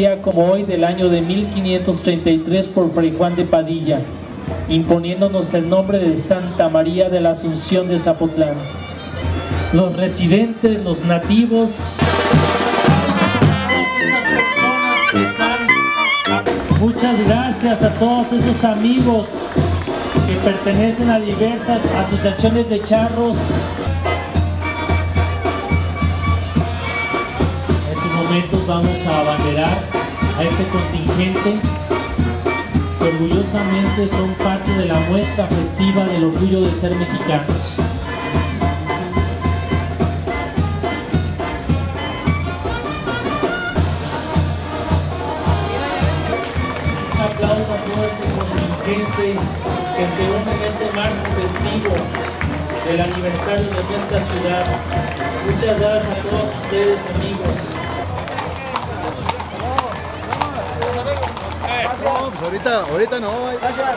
día como hoy del año de 1533 por Fray Juan de Padilla, imponiéndonos el nombre de Santa María de la Asunción de Zapotlán. Los residentes, los nativos, muchas gracias a todos esos amigos que pertenecen a diversas asociaciones de charros momentos vamos a abanderar a este contingente que orgullosamente son parte de la muestra festiva del orgullo de ser mexicanos. Un aplauso a todo este contingente que se une en este marco festivo del aniversario de nuestra ciudad. Muchas gracias a todos ustedes amigos. Pues ahorita, ahorita no. Gracias.